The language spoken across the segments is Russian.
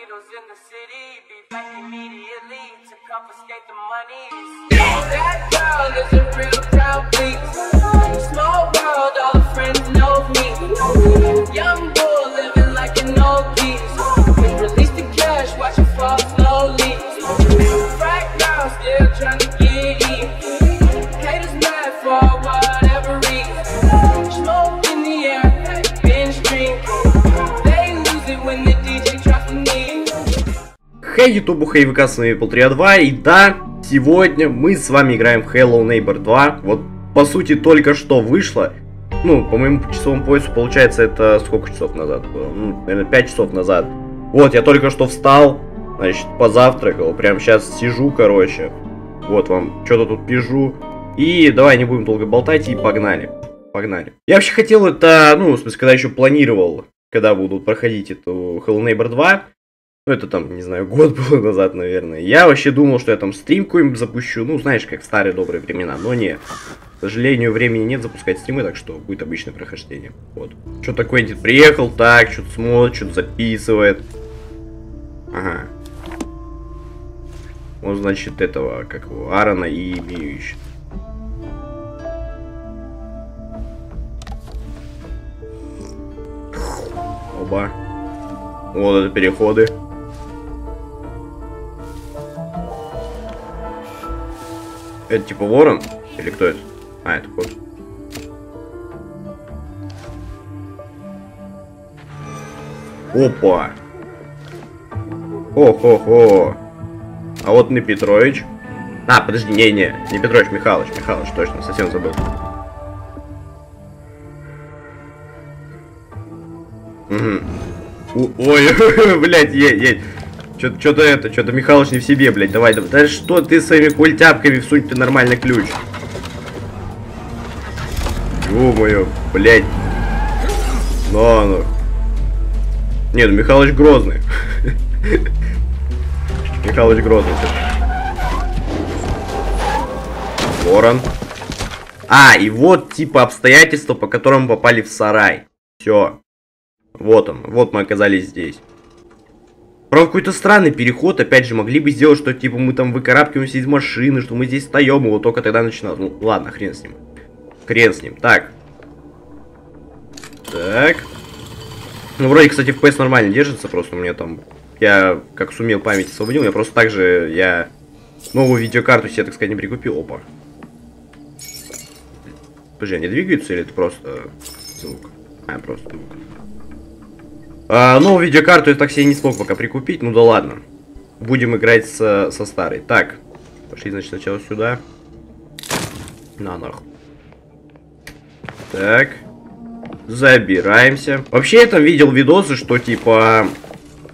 Beatles in the city, be back immediately to confiscate the money. That girl is a real please. Small world, all the friends know me. Young bull living like an old geese. Release the cash, watch it fall slowly. Right now, still trying to Хей, ютубу, хей, ВК, с вами Apple3A2, и да, сегодня мы с вами играем в Hello Neighbor 2, вот, по сути, только что вышло, ну, по моему часовому поясу, получается, это сколько часов назад было, ну, наверное, 5 часов назад, вот, я только что встал, значит, позавтракал, прям сейчас сижу, короче, вот вам, что-то тут пижу, и давай не будем долго болтать, и погнали, погнали. Я вообще хотел это, ну, в смысле, когда еще планировал, когда будут проходить эту Hello Neighbor 2, ну, это там, не знаю, год был назад, наверное. Я вообще думал, что я там стрим какой-нибудь запущу. Ну, знаешь, как в старые добрые времена. Но не. К сожалению, времени нет запускать стримы, так что будет обычное прохождение. Вот. Что такое Квентин приехал, так, что-то смотрит, что-то записывает. Ага. Он, значит, этого, как его, Аарона и Мию ищет. Оба. Вот это переходы. Это типа ворон? Или кто это? А, это кот. Опа! О-хо-хо! А вот не Петрович. А, подожди, не-не, не Петрович, Михалыч, Михалыч, точно, совсем забыл. Угу. Ой, блядь, едь, едь. Что-то это, что-то Михалыч не в себе, блядь, давай, давай. Да что ты своими культяпками всунь ты нормально ключ. Ё-моё, блядь. Ну, ну. Не, ну Михалыч грозный. Михалыч грозный. Ворон. А, и вот типа обстоятельства, по которым попали в сарай. Все. Вот он, вот мы оказались здесь. Правда, какой-то странный переход, опять же, могли бы сделать, что типа мы там выкарабкиваемся из машины, что мы здесь встаем, и вот только тогда начинать. Ну, ладно, хрен с ним. Хрен с ним. Так. Так. Ну, вроде, кстати, FPS нормально держится, просто у меня там... Я, как сумел, память освободил, я просто так же, я новую видеокарту себе, так сказать, не прикупил. Опа. Подожди, они двигаются или это просто звук? А, просто звук. А, новую видеокарту я так себе не смог пока прикупить, ну да ладно. Будем играть со, со старой. Так, пошли, значит, сначала сюда. На, нахуй. Так. Забираемся. Вообще, я там видел видосы, что типа...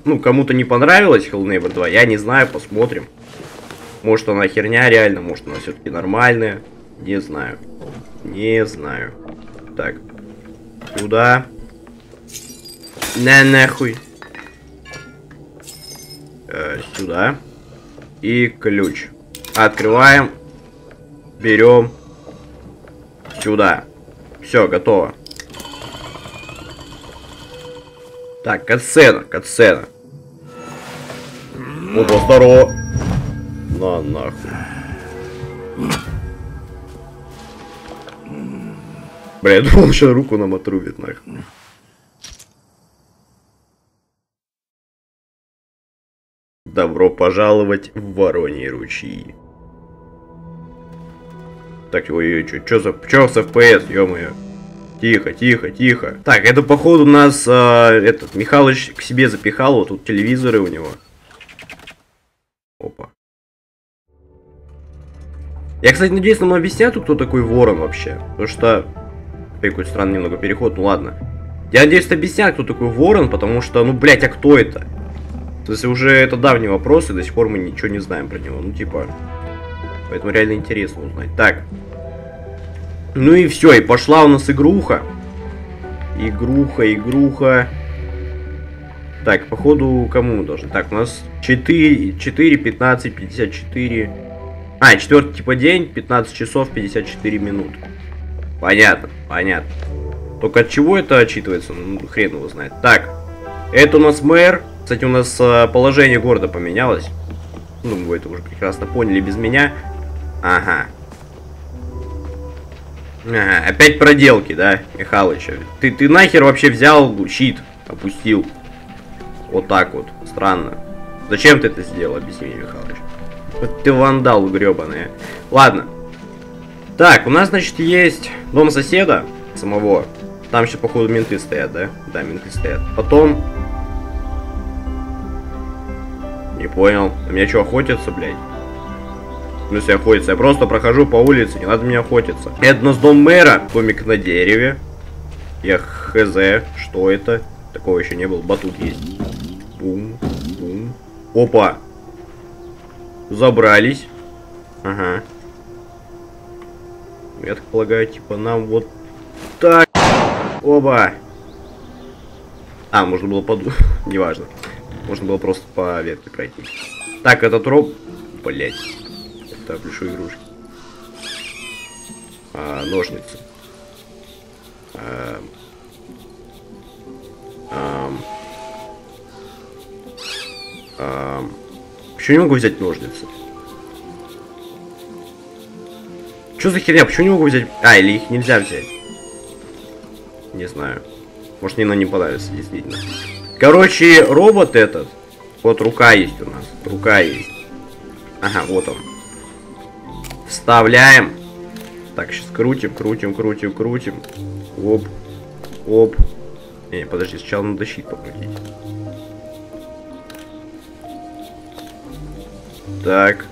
Ну, кому-то не понравилось Hell Neighbor 2. Я не знаю, посмотрим. Может, она херня реально, может, она все-таки нормальная. Не знаю. Не знаю. Так. Сюда. На нахуй. Э, сюда. И ключ. Открываем. Берем. Сюда. Все, готово. Так, катсцена, катсцена. Опа, здорово. На нахуй. Бля, я думал, сейчас руку нам отрубит нахуй. Добро пожаловать в Вороньи ручьи. Так, ой-ой, чё, чё за, чё с FPS, ё-моё. Тихо, тихо, тихо. Так, это походу нас а, этот Михалыч к себе запихал, вот тут телевизоры у него. Опа. Я, кстати, надеюсь, нам объяснят, кто такой ворон вообще. Потому что... Какой странный немного переход, ну ладно. Я надеюсь, объяснят, кто такой ворон, потому что, ну, блядь, а кто это? То есть уже это давний вопрос, и до сих пор мы ничего не знаем про него. Ну, типа... Поэтому реально интересно узнать. Так. Ну и все, и пошла у нас игруха. Игруха, игруха. Так, походу, кому мы должны? Так, у нас 4, 4 15, 54. А, четвертый типа день, 15 часов, 54 минуты. Понятно, понятно. Только от чего это отчитывается? Ну, хрен его знает. Так, это у нас мэр. Кстати, у нас э, положение города поменялось. Ну, вы это уже прекрасно поняли без меня. Ага. Ага, опять проделки, да, Михалыча? Ты, ты нахер вообще взял щит, опустил? Вот так вот, странно. Зачем ты это сделал, объясни мне, Михалыч. Вот ты вандал гребаный. Ладно. Так, у нас, значит, есть дом соседа самого. Там еще, походу, менты стоят, да? Да, менты стоят. Потом... Не понял. На меня что, охотятся, блядь? В смысле охотиться? Я просто прохожу по улице, не надо меня охотиться. Это у нас дом мэра. Домик на дереве. Я хз, что это? Такого еще не было. Батут есть. Бум, бум. Опа. Забрались. Ага. Я так полагаю, типа, нам вот так. Оба. А, можно было поду... Неважно. Можно было просто по ветке пройти. Так, этот роб... Блять. Это плюшу игрушки. А, ножницы. А, а, а, почему не могу взять ножницы? Что за херня? Почему не могу взять? А, или их нельзя взять? Не знаю. Может, мне на не понравится, действительно. Короче, робот этот. Вот рука есть у нас. Рука есть. Ага, вот он. Вставляем. Так, сейчас крутим, крутим, крутим, крутим. Оп. Оп. Не, подожди, сначала надо щит покрутить. Так.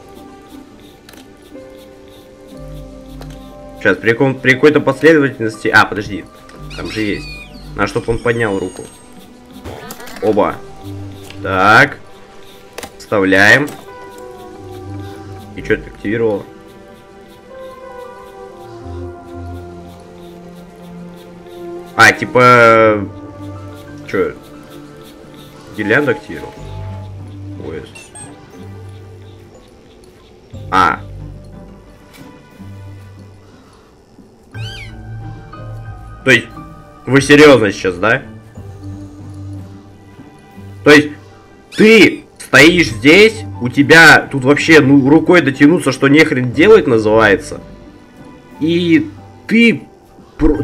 Сейчас, при, при какой-то последовательности... А, подожди. Там же есть. Надо, чтобы он поднял руку. Оба. Так. Вставляем. И что ты активировал? А, типа... Чё? Гирлянду активировал? Пояс. А, То есть, вы серьезно сейчас, да? То есть, ты стоишь здесь, у тебя тут вообще, ну, рукой дотянуться, что нехрен делать называется. И ты,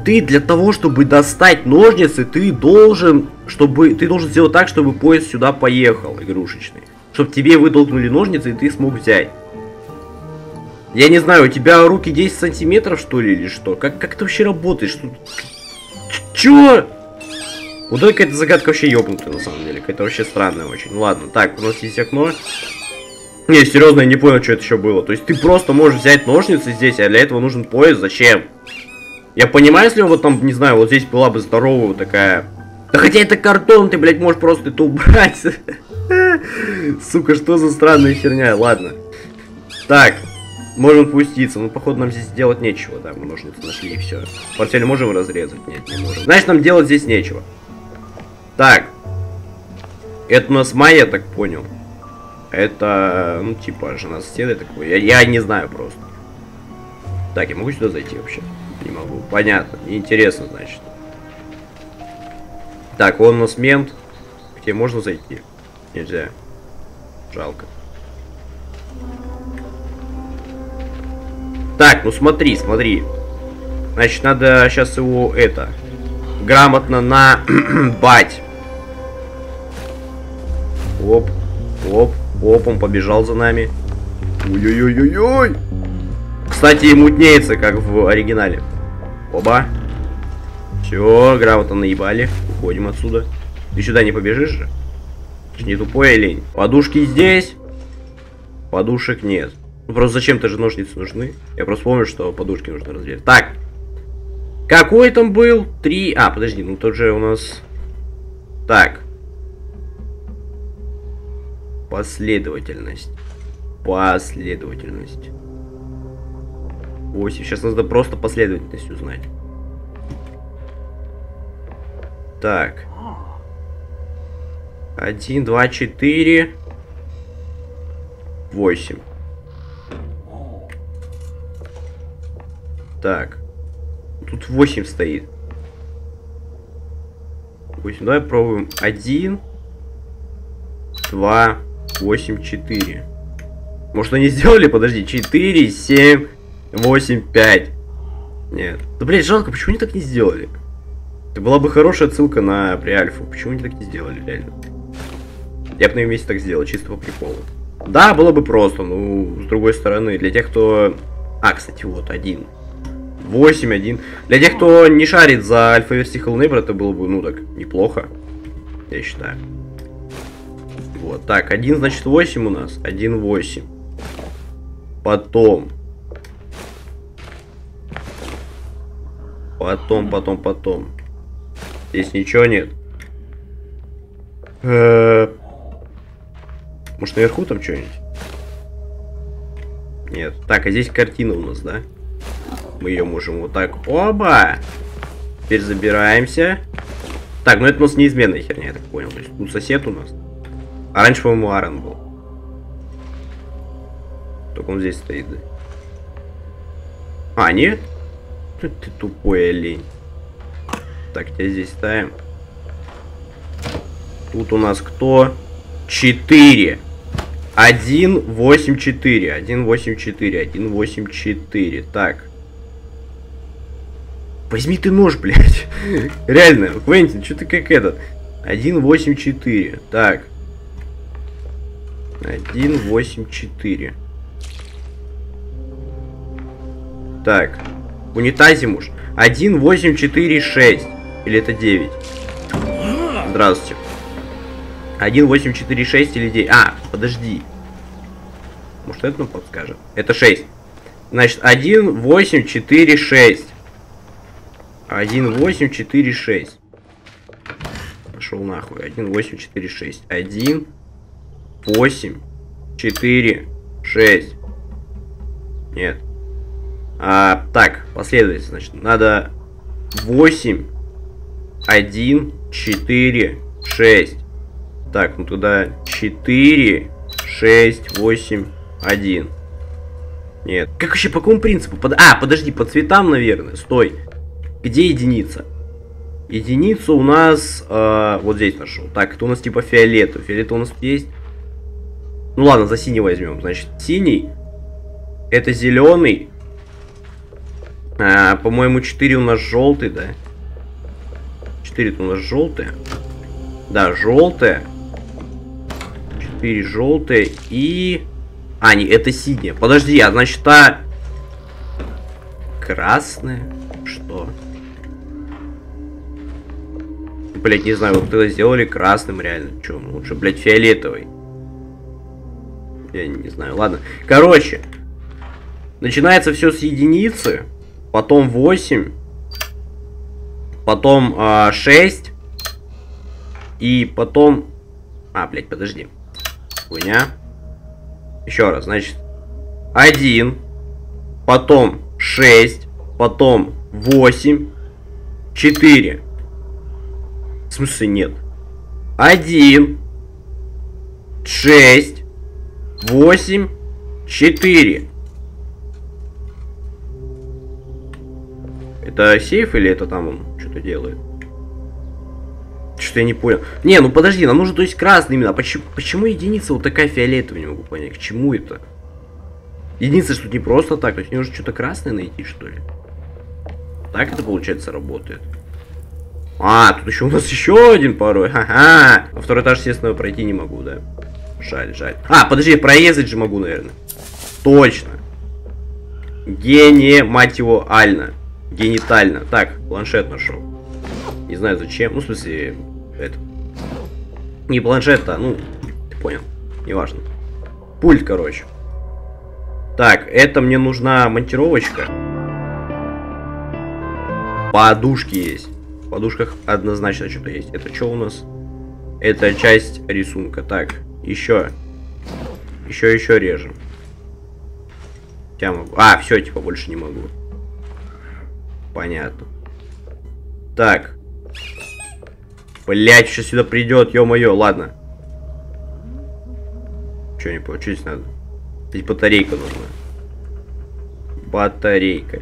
ты для того, чтобы достать ножницы, ты должен, чтобы, ты должен сделать так, чтобы поезд сюда поехал, игрушечный. Чтобы тебе вытолкнули ножницы, и ты смог взять. Я не знаю, у тебя руки 10 сантиметров, что ли, или что? Как, как это вообще работает? Что... Чё? Вот это какая-то загадка вообще ёбнутая, на самом деле. Какая-то вообще странная очень. Ладно, так, у нас есть окно. Не, серьезно, я не понял, что это еще было. То есть ты просто можешь взять ножницы здесь, а для этого нужен пояс. Зачем? Я понимаю, если вот там, не знаю, вот здесь была бы здоровая вот такая... Да хотя это картон, ты, блядь, можешь просто это убрать. Сука, что за странная херня. Ладно. Так, Можем пуститься, но походу нам здесь делать нечего, да, мы ножницы нашли и все. Портфель можем разрезать? Нет, не можем. Значит, нам делать здесь нечего. Так. Это у нас Майя, так понял. Это, ну, типа, жена соседа такой. Я, я не знаю просто. Так, я могу сюда зайти вообще? Не могу. Понятно. Неинтересно, значит. Так, он у нас мент. Где можно зайти? Нельзя. Жалко. Так, ну смотри, смотри. Значит, надо сейчас его, это, грамотно на бать. Оп, оп, оп, он побежал за нами. Ой-ой-ой-ой-ой. Кстати, и мутнеется, как в оригинале. Оба. Все, грамотно наебали. Уходим отсюда. Ты сюда не побежишь же? Ты не тупой лень. Подушки здесь. Подушек нет. Ну, просто зачем-то же ножницы нужны. Я просто помню, что подушки нужно разрезать. Так. Какой там был? Три... А, подожди, ну тот же у нас... Так. Последовательность. Последовательность. 8. Сейчас надо просто последовательность узнать. Так. Один, два, четыре. Восемь. Так. Тут 8 стоит. 8. Давай пробуем. 1. 2, 8, 4. Может они сделали? Подожди. 4, 7, 8, 5. Нет. Да, блядь, жалко, почему они так не сделали? Это была бы хорошая ссылка на преальфу. Почему они так не сделали, реально? Я бы на их месте так сделал, чисто по приколу. Да, было бы просто, ну, с другой стороны, для тех, кто... А, кстати, вот, один. 8, 1. Для тех, кто не шарит за альфа-версии Hello Neighbor, это было бы, ну, так, неплохо. Я считаю. Вот, так, 1, значит, 8 у нас. 1, 8. Потом. Потом, потом, потом. Здесь ничего нет. Э -э может, наверху там что-нибудь? Нет. Так, а здесь картина у нас, да? Мы ее можем вот так... Оба! Теперь забираемся. Так, ну это у нас неизменная херня, я так понял. То есть тут сосед у нас. А раньше, по-моему, Аарон был. Только он здесь стоит, да? А, нет? Ты, ты тупой олень. Так, тебя здесь ставим. Тут у нас кто? Четыре. 1, 8, 4. 1, 8, 4. 1, 8, 4. Так. Возьми ты нож, блядь. Реально, Квентин, что ты как этот? 1, 8, 4. Так. 1, 8, 4. Так. В унитазе муж. 1, 8, 4, 6. Или это 9? Здравствуйте. 1, 8, 4, 6 или 9. А, подожди. Может, это нам подскажет? Это 6. Значит, 1, 8, 4, 6. 1, 8, 4, 6. Пошел нахуй. 1, 8, 4, 6. 1, 8, 4, 6. Нет. А, так, последовательность. Значит, надо 8, 1, 4, 6. Так, ну туда 4, 6, 8, 1. Нет. Как вообще, по какому принципу? Под... А, подожди, по цветам, наверное. Стой. Где единица? Единицу у нас э, вот здесь нашел. Так, это у нас типа фиолетовый. Фиолетовый у нас есть. Ну ладно, за синий возьмем. Значит, синий. Это зеленый. А, По-моему, 4 у нас желтый, да? 4 у нас желтые. Да, желтые. 4 желтые и... А, не, это синяя. Подожди, а значит та... Красная? Что? Блять, не знаю, вот тогда сделали красным реально. Че, ну лучше, блять, фиолетовый. Я не знаю, ладно. Короче, начинается все с единицы, потом 8, потом а, 6, и потом... А, блять, подожди хуйня. Еще раз, значит, 1, потом 6, потом 8, 4. В смысле нет? 1, 6, 8, 4. Это сейф или это там он что-то делает? Что я не понял. Не, ну подожди, нам нужно, то есть, красный именно. Почему, почему единица вот такая фиолетовая, не могу понять. К чему это? Единица, что не просто так. То есть, мне нужно что-то красное найти, что ли? Так это, получается, работает. А, тут еще у нас еще один порой. Ха-ха. А второй этаж, естественно, пройти не могу, да. Жаль, жаль. А, подожди, проездить же могу, наверное. Точно. Гене, мать его, ально. Генитально. Так, планшет нашел. Не знаю зачем. Ну, в смысле, это... Не планшет, а, ну, ты понял. Неважно. Пульт, короче. Так, это мне нужна монтировочка. Подушки есть. В подушках однозначно что-то есть. Это что у нас? Это часть рисунка. Так, еще. Еще, еще режем. Я могу. А, все, типа, больше не могу. Понятно. Так. Блять, сейчас сюда придет, ё-моё, ладно. Че не что здесь надо? Здесь батарейка нужна. Батарейка.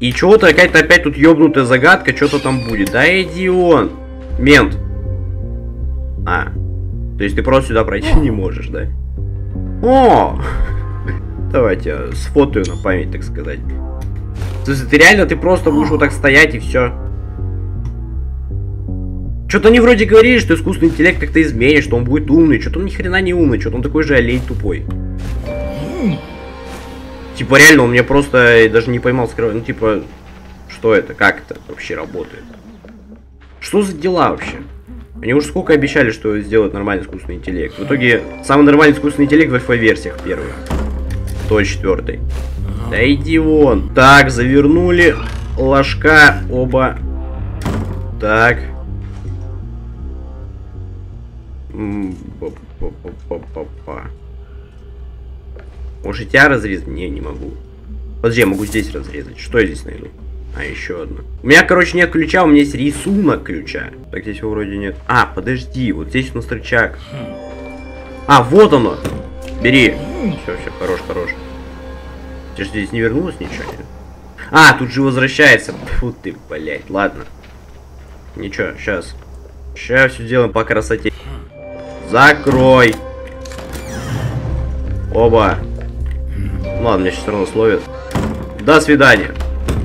И чего-то какая-то опять тут ёбнутая загадка, что-то там будет. Да иди он. Мент. А. То есть ты просто сюда пройти не можешь, да? О! Давайте я сфотаю на память, так сказать. То есть ты реально, ты просто будешь вот так стоять и все. Что-то они вроде говорили, что искусственный интеллект как-то изменит, что он будет умный. Что-то он ни хрена не умный, что-то он такой же олень тупой. Типа реально, он меня просто даже не поймал скрывать. Ну типа, что это, как это вообще работает? Что за дела вообще? Они уже сколько обещали, что сделают нормальный искусственный интеллект. В итоге, самый нормальный искусственный интеллект в альфа-версиях первых. То четвертый. Да иди вон. Так, завернули ложка оба. Так. Может тебя разрезать? Не, не могу. Подожди, я могу здесь разрезать. Что я здесь найду? А, еще одно. У меня, короче, нет ключа, у меня есть рисунок ключа. Так, здесь его вроде нет. А, подожди, вот здесь у нас рычаг. А, вот оно. Бери. Все, все, хорош, хорош. Ты же здесь не вернулось ничего? Нет? А, тут же возвращается. Фу ты, блядь, ладно. Ничего, сейчас. Сейчас все сделаем по красоте. Закрой. Оба. Ладно, меня сейчас все равно словят. До свидания.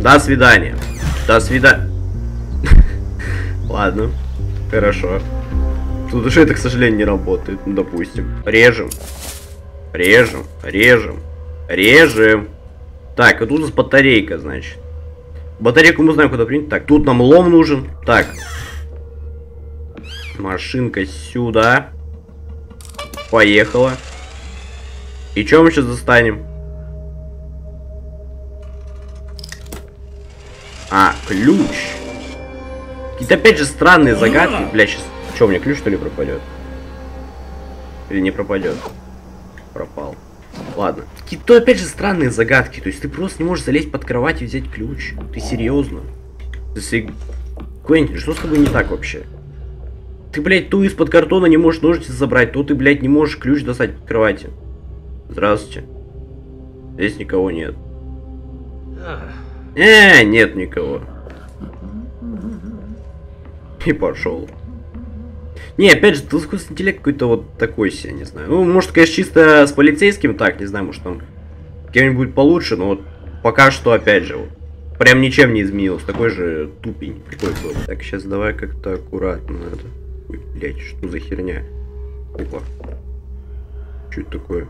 До свидания. До свидания. Ладно. Хорошо. Тут уже это, к сожалению, не работает. Ну, допустим. Режем. Режем. Режем. Режем. Так, а тут у нас батарейка, значит. Батарейку мы знаем, куда принять. Так, тут нам лом нужен. Так. Машинка сюда. Поехала. И что мы сейчас достанем? А, ключ. Какие-то опять же странные загадки. Бля, сейчас... Что, у меня ключ что ли пропадет? Или не пропадет? Пропал. Ладно. Какие-то опять же странные загадки. То есть ты просто не можешь залезть под кровать и взять ключ. Ты серьезно? Если... Квентин, что с тобой не так вообще? Ты, блядь, ту из-под картона не можешь ножницы забрать, то ты, блядь, не можешь ключ достать под кровати. Здравствуйте. Здесь никого нет. Э, нет никого. И пошел. Не, опять же, искусственный интеллект какой-то вот такой себе, не знаю. Ну, может, конечно, чисто с полицейским так, не знаю, может, там кем-нибудь получше, но вот пока что, опять же, вот, прям ничем не изменилось. Такой же тупень, какой был. Так, сейчас давай как-то аккуратно надо. Ой, блядь, что за херня? Опа. Что это такое?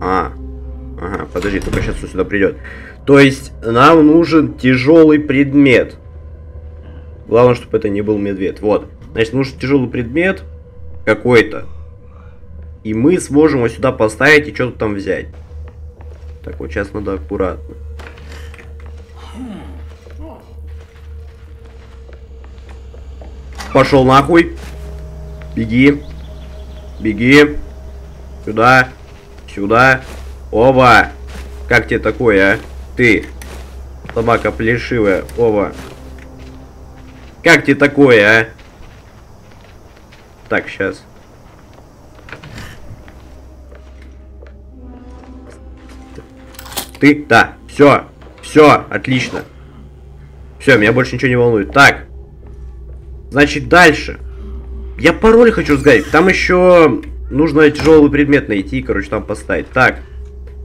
А, ага, подожди, только сейчас он сюда придет. То есть, нам нужен тяжелый предмет. Главное, чтобы это не был медведь. Вот. Значит, нужен тяжелый предмет какой-то. И мы сможем его сюда поставить и что-то там взять. Так, вот сейчас надо аккуратно. Пошел нахуй. Беги. Беги. Сюда. Сюда. Оба. Как тебе такое, а? Ты. Собака плешивая. Оба. Как тебе такое, а? Так, сейчас. Ты? Да. Все. Все. Отлично. Все, меня больше ничего не волнует. Так. Значит, дальше. Я пароль хочу сгадать. Там еще нужно тяжелый предмет найти, короче, там поставить. Так.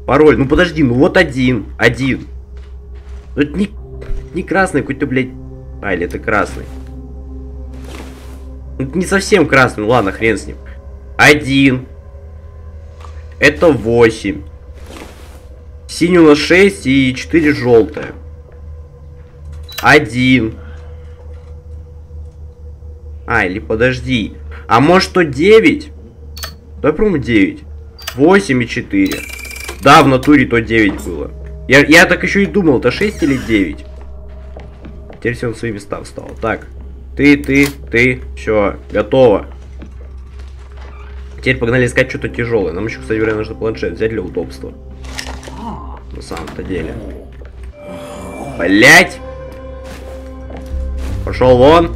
Пароль. Ну подожди, ну вот один. Один. Ну это не, не красный какой-то, блядь. А, или это красный. Это не совсем красный. Ну ладно, хрен с ним. Один. Это восемь. Синий у нас 6 и 4 желтое. Один. А, или подожди. А может то 9? Давай пробуем 9. 8 и 4. Да, в натуре то 9 было. Я, я так еще и думал, это 6 или 9. Теперь все на свои места встал. Так. Ты, ты, ты. Все, готово. Теперь погнали искать что-то тяжелое. Нам еще, кстати говоря, нужно планшет взять для удобства. На самом-то деле. Блять! Пошел вон!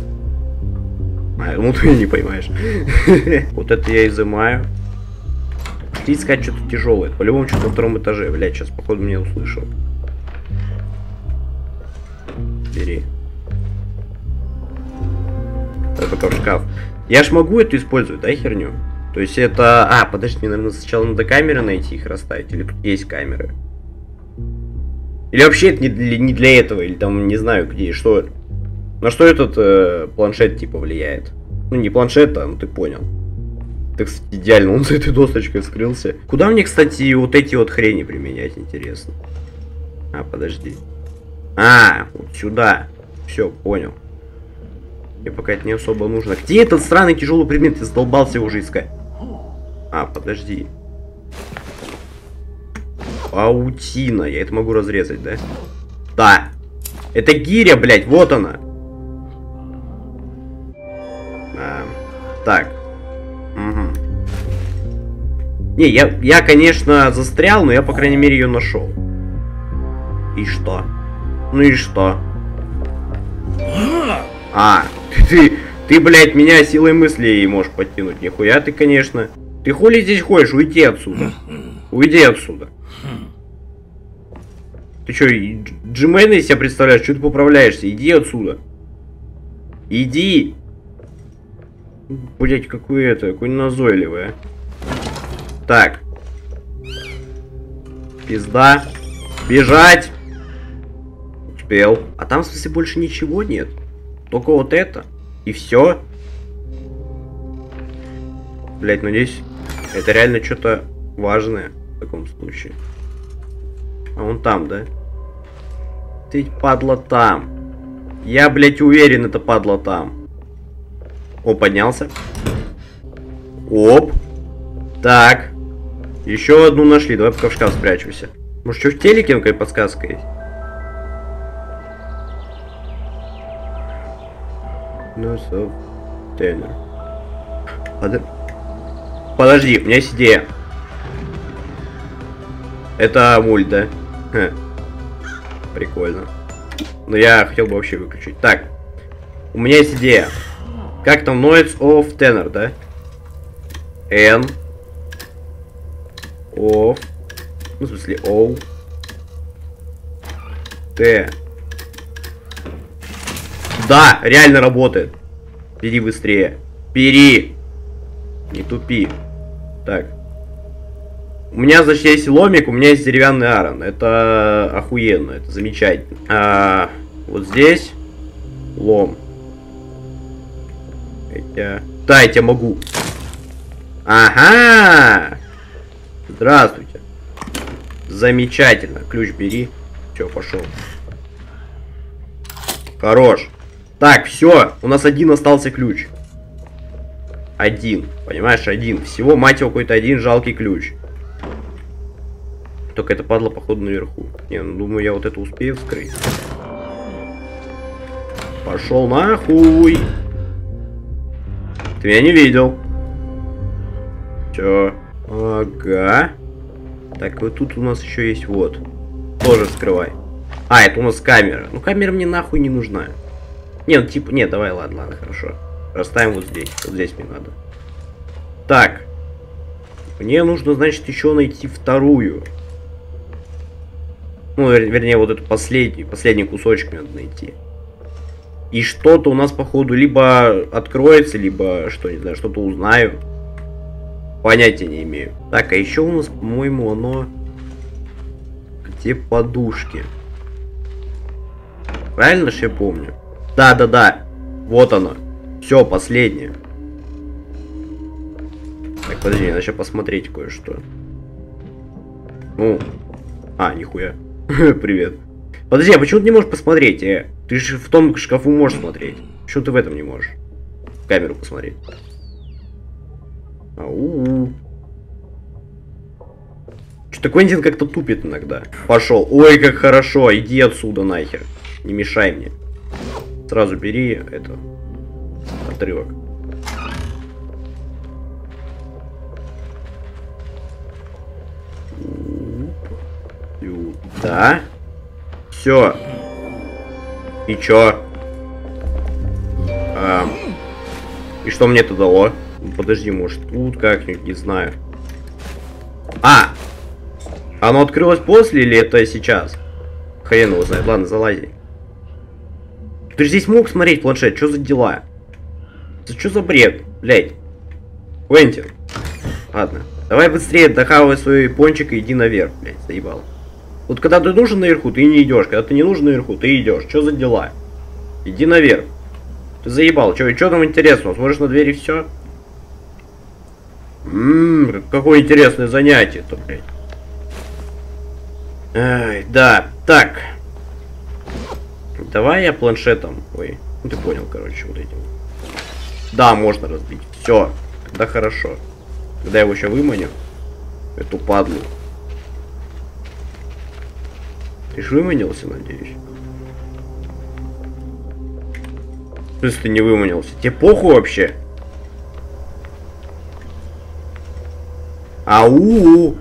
А, ну ты не понимаешь. Вот это я изымаю. Пошли искать что-то тяжелое. По-любому что-то на втором этаже. Блять, сейчас походу меня услышал. Бери. Пока в шкаф. Я ж могу эту использовать, да, херню? То есть это... А, подожди, мне, наверное, сначала надо камеры найти, их расставить. Или тут есть камеры? Или вообще это не для, не для этого, или там не знаю где, что это. На что этот э, планшет типа влияет? Ну не планшет, а ну ты понял. Так идеально, он за этой досочкой скрылся. Куда мне, кстати, вот эти вот хрени применять, интересно? А, подожди. А, вот сюда. Все, понял. Мне пока это не особо нужно. Где этот странный тяжелый предмет? Ты задолбался его уже искать. А, подожди. Паутина. Я это могу разрезать, да? Да. Это гиря, блядь, вот она. А, так. Не, я, я, конечно, застрял, но я, по крайней мере, ее нашел. И что? Ну и что? А, ты, ты, блядь, меня силой мысли можешь подтянуть. Нихуя ты, конечно. Ты хули здесь ходишь? Уйди отсюда. Уйди отсюда. Ты что, Джимена из себя представляешь? Что ты поправляешься? Иди отсюда. Иди. Блять, какой это, какой назойливый, а. Так. Пизда. Бежать. Успел. А там, в смысле, больше ничего нет. Только вот это. И все. Блять, надеюсь, это реально что-то важное в таком случае. А он там, да? Ты падла там. Я, блядь, уверен, это падла там. О, поднялся. Оп. Так. Еще одну нашли. Давай пока в шкаф спрячусь. Может, что в телеке какая подсказка есть? Nose of. Под... Подожди, у меня есть идея. Это мульт, да? Ха. Прикольно. Но я хотел бы вообще выключить. Так. У меня есть идея. Как там Noise of Tenor, да? N. Of. Ну, в смысле, O. Т. Да, реально работает. Бери быстрее. Бери. Не тупи. Так. У меня, значит, есть ломик, у меня есть деревянный арон. Это охуенно, это замечательно. А, вот здесь лом. Хотя... Да, я тебя могу. Ага! Здравствуйте. Замечательно. Ключ бери. Все, пошел. Хорош. Так, все. У нас один остался ключ. Один. Понимаешь, один. Всего, мать его, какой-то один жалкий ключ. Только это падла, походу, наверху. Не, ну, думаю, я вот это успею вскрыть. Пошел нахуй. Ты меня не видел. Все. Ага. Так, вот тут у нас еще есть вот. Тоже вскрывай. А, это у нас камера. Ну, камера мне нахуй не нужна. Не, ну типа, не, давай, ладно, ладно, хорошо. Расставим вот здесь. Вот здесь мне надо. Так. Мне нужно, значит, еще найти вторую. Ну, вер вернее, вот эту последнюю, последний кусочек мне надо найти. И что-то у нас, походу, либо откроется, либо, что, не знаю, что-то узнаю. Понятия не имею. Так, а еще у нас, по-моему, оно... Где подушки? Правильно же я помню? Да-да-да. Вот оно. Все, последнее. Так, подожди, надо еще посмотреть кое-что. Ну. А, нихуя. Привет. Подожди, а почему ты не можешь посмотреть? Э, ты же в том шкафу можешь смотреть. Почему ты в этом не можешь? В камеру посмотреть. Ау. Что-то Квентин как-то тупит иногда. Пошел. Ой, как хорошо. Иди отсюда нахер. Не мешай мне. Сразу бери это. Отрывок. Да. Все. И чё? А, и что мне это дало? Подожди, может тут как-нибудь, не знаю. А! Оно открылось после или это сейчас? Хрен его знает. Ладно, залази. Ты же здесь мог смотреть планшет, что за дела? Что за бред? Блять. Квентин. Ладно. Давай быстрее дохавай свой пончик и иди наверх, блять, заебал. Вот когда ты нужен наверху, ты не идешь. Когда ты не нужен наверху, ты идешь. Что за дела? Иди наверх. Ты заебал. Что, там интересного? Смотришь на двери все? Ммм, какое интересное занятие-то, блядь. Ай, да, так. Давай я планшетом. Ой, ну ты понял, короче, вот этим. Да, можно разбить. Все, тогда хорошо. Когда я его еще выманю, эту падлу. Ты же выманился, надеюсь? В смысле не выманился? Тебе похуй вообще? Ау!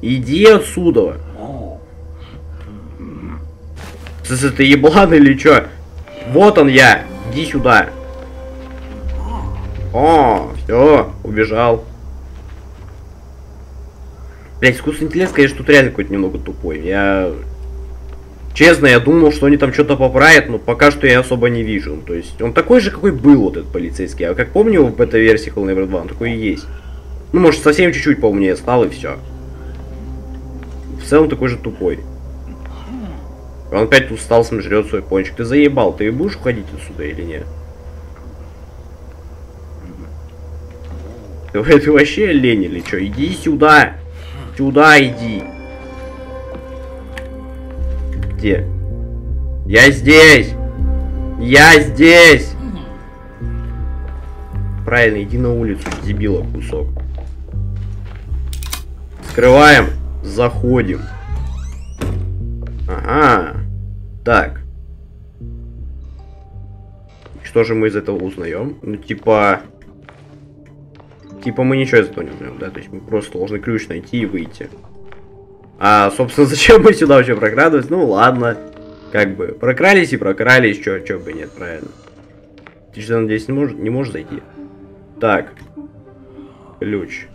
Иди отсюда! Ты, ты еблан или чё? Вот он я! Иди сюда! О, все, убежал. Блять, искусственный интеллект, конечно, тут реально какой-то немного тупой. Я... Честно, я думал, что они там что-то поправят, но пока что я особо не вижу. То есть, он такой же, какой был вот этот полицейский. А как помню, в бета-версии Hell Never 2 он такой и есть. Ну, может, совсем чуть-чуть поумнее стал, и все. В целом такой же тупой. Он опять устал, жрет свой пончик. Ты заебал, ты будешь уходить отсюда или нет? Ты, ты вообще лень или что? Иди сюда! Сюда иди! Где? Я здесь! Я здесь! Правильно, иди на улицу, дебила кусок. Скрываем, заходим. Ага. Так. Что же мы из этого узнаем? Ну, типа... Типа мы ничего из этого не узнаем, да? То есть мы просто должны ключ найти и выйти. А, собственно, зачем мы сюда вообще прокрадывались? Ну, ладно. Как бы, прокрались и прокрались, чё, чё бы нет, правильно. Ты что, надеюсь, не можешь, не можешь зайти? Так. Ключ.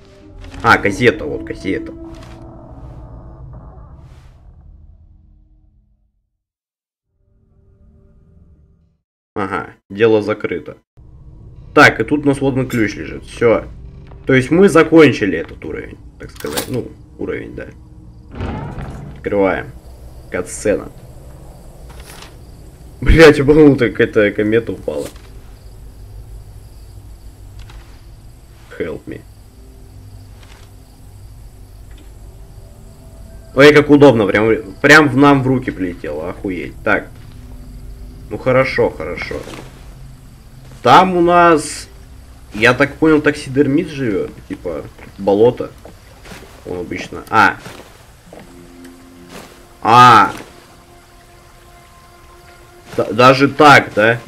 А, газета, вот газета. Ага, дело закрыто. Так, и тут у нас водный ключ лежит. Все. То есть мы закончили этот уровень, так сказать. Ну, уровень, да. Открываем. Кат-сцена. Блять, я подумал, какая-то комета упала. Help me. Ой, как удобно, прям, прям в нам в руки прилетело, охуеть. Так. Ну хорошо, хорошо. Там у нас, я так понял, таксидермист живет, типа болото. Он обычно. А. А. Д даже так, да?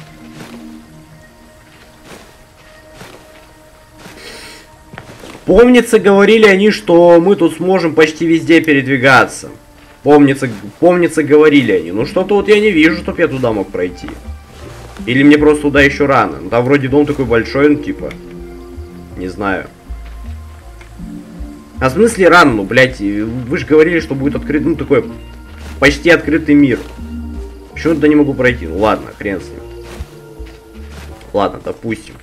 Помнится, говорили они, что мы тут сможем почти везде передвигаться. Помнится, помнится, говорили они. Ну что-то вот я не вижу, чтоб я туда мог пройти. Или мне просто туда еще рано. Ну, там вроде дом такой большой, ну типа. Не знаю. А в смысле рано, ну, блядь, вы же говорили, что будет открыт, ну, такой почти открытый мир. Почему туда не могу пройти? Ну, ладно, хрен с ним. Ладно, допустим.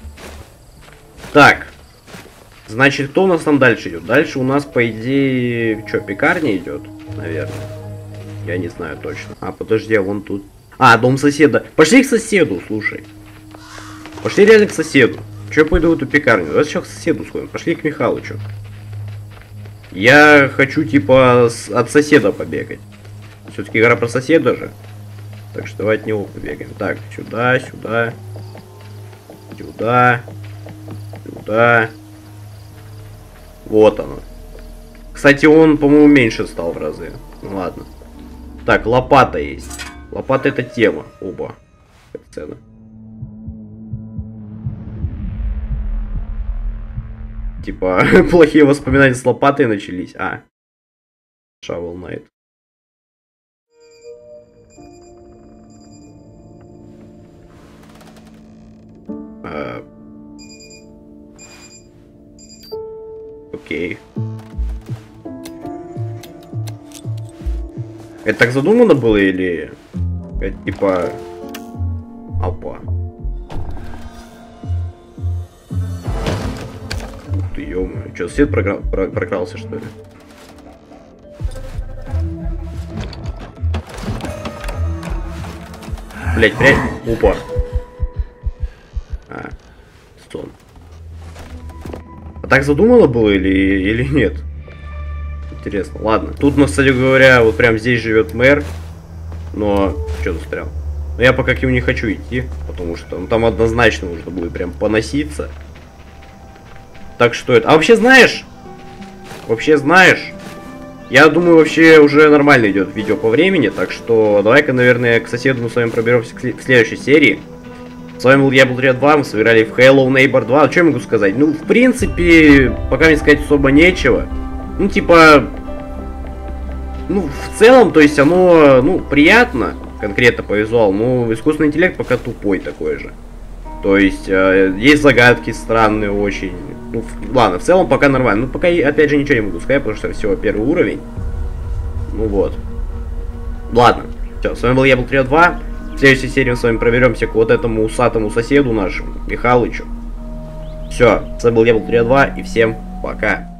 Так. Значит, кто у нас там дальше идет? Дальше у нас, по идее, что, пекарня идет, наверное. Я не знаю точно. А, подожди, а вон тут. А, дом соседа. Пошли к соседу, слушай. Пошли реально к соседу. Че пойду в эту пекарню? Давай сейчас к соседу сходим. Пошли к Михалычу. Я хочу, типа, от соседа побегать. Все-таки игра про соседа же. Так что давай от него побегаем. Так, сюда, сюда. Сюда. Сюда. Вот оно. Кстати, он, по-моему, меньше стал в разы. Ну ладно. Так, лопата есть. Лопата это тема. Оба. Цена. Типа, плохие воспоминания с лопатой начались. А. Shovel Knight. А, Окей. Это так задумано было или... Это типа... Опа. Ух ты, -мо. Что, свет програ... про... прокрался, что ли? Блять, блять, упор! Так задумано было или, или нет? Интересно. Ладно. Тут, ну, кстати говоря, вот прям здесь живет мэр. Но что застрял? Но я пока к нему не хочу идти, потому что ну, там однозначно нужно будет прям поноситься. Так что это... А вообще знаешь? Вообще знаешь? Я думаю, вообще уже нормально идет видео по времени, так что давай-ка, наверное, к соседу мы с вами проберемся в следующей серии. С вами был я, был 2, мы сыграли в Hello Neighbor 2. А что я могу сказать? Ну, в принципе, пока мне сказать особо нечего. Ну, типа... Ну, в целом, то есть оно, ну, приятно, конкретно по визуалу, но искусственный интеллект пока тупой такой же. То есть, э, есть загадки странные очень. Ну, в, ладно, в целом пока нормально. Ну, пока, опять же, ничего не могу сказать, потому что всего первый уровень. Ну вот. Ладно. Все, с вами был я, был 2. Следующей серии мы с вами проберемся к вот этому усатому соседу нашему, Михалычу. Все, с вами был я, был 2, и всем пока.